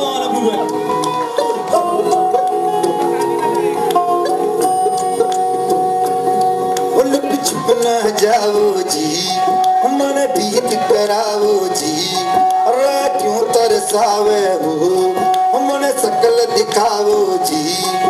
वाला बुआ लुक छुप ना जाओ जी, मन बीत कराओ जी। क्यों तरसावे हो, मन सकल दिखाओ जी।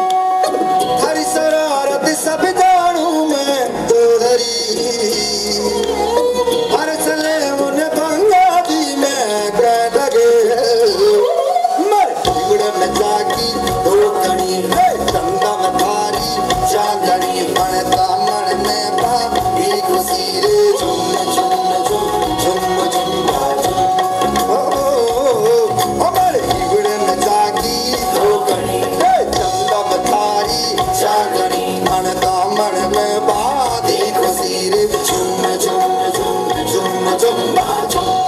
trong mắt trong